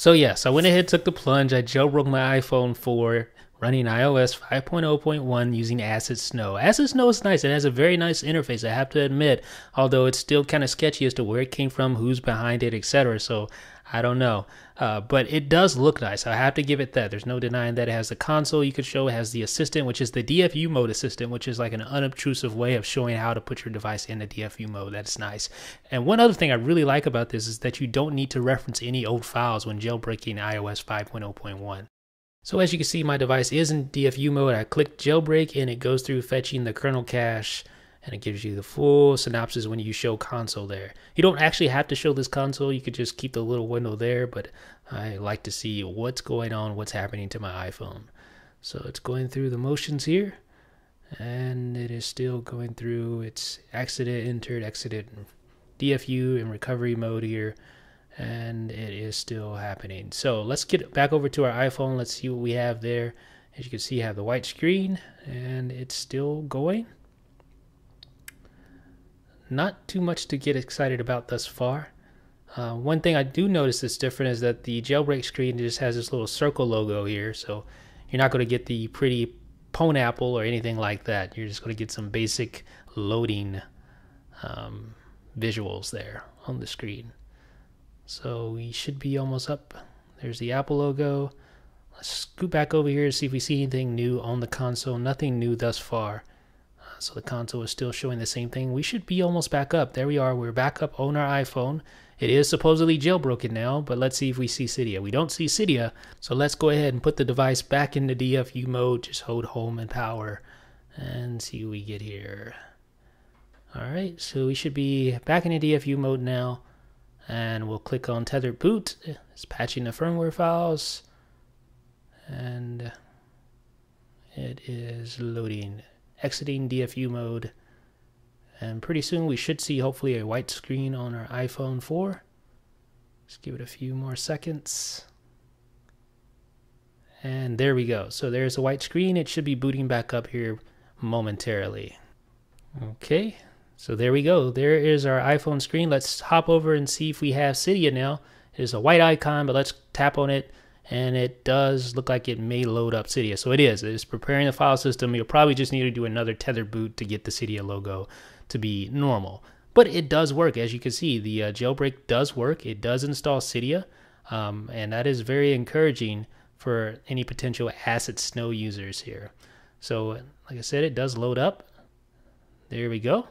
So yes, I went ahead, took the plunge. I jailbroke my iPhone 4 running iOS 5.0.1 using Acid Snow. Acid Snow is nice. It has a very nice interface, I have to admit, although it's still kind of sketchy as to where it came from, who's behind it, etc. So I don't know. Uh, but it does look nice. I have to give it that. There's no denying that it has the console you could show. It has the assistant, which is the DFU mode assistant, which is like an unobtrusive way of showing how to put your device in the DFU mode. That's nice. And one other thing I really like about this is that you don't need to reference any old files when jailbreaking iOS 5.0.1. So as you can see, my device is in DFU mode. I click jailbreak and it goes through fetching the kernel cache and it gives you the full synopsis when you show console there. You don't actually have to show this console. You could just keep the little window there, but I like to see what's going on, what's happening to my iPhone. So it's going through the motions here and it is still going through its exited, entered, exited, DFU and recovery mode here and it is still happening. So let's get back over to our iPhone. Let's see what we have there. As you can see, I have the white screen and it's still going. Not too much to get excited about thus far. Uh, one thing I do notice that's different is that the jailbreak screen just has this little circle logo here. So you're not going to get the pretty pone apple or anything like that. You're just going to get some basic loading um, visuals there on the screen. So we should be almost up. There's the Apple logo. Let's scoot back over here to see if we see anything new on the console. Nothing new thus far. Uh, so the console is still showing the same thing. We should be almost back up. There we are. We're back up on our iPhone. It is supposedly jailbroken now, but let's see if we see Cydia. We don't see Cydia, so let's go ahead and put the device back into DFU mode. Just hold home and power and see what we get here. Alright, so we should be back in the DFU mode now and we'll click on tethered boot. It's patching the firmware files. And it is loading exiting DFU mode. And pretty soon we should see hopefully a white screen on our iPhone 4 let's give it a few more seconds. And there we go. So there's a white screen. It should be booting back up here momentarily. Okay so there we go. There is our iPhone screen. Let's hop over and see if we have Cydia now. It is a white icon, but let's tap on it and it does look like it may load up Cydia. So it is. It is preparing the file system. You'll probably just need to do another tether boot to get the Cydia logo to be normal. But it does work. As you can see, the uh, jailbreak does work. It does install Cydia, um, and that is very encouraging for any potential Acid Snow users here. So like I said, it does load up. There we go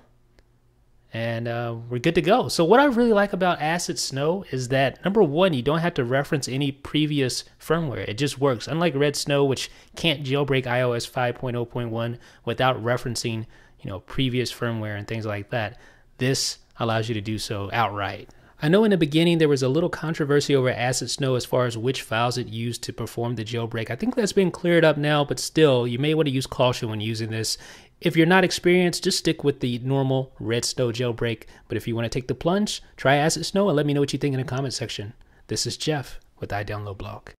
and uh, we're good to go. So what I really like about Acid Snow is that number one, you don't have to reference any previous firmware. It just works. Unlike Red Snow, which can't jailbreak iOS 5.0.1 without referencing, you know, previous firmware and things like that. This allows you to do so outright. I know in the beginning there was a little controversy over Acid Snow as far as which files it used to perform the jailbreak. I think that's been cleared up now, but still, you may want to use caution when using this. If you're not experienced, just stick with the normal Red Snow jailbreak. But if you want to take the plunge, try Acid Snow and let me know what you think in the comment section. This is Jeff with iDownloadBlog.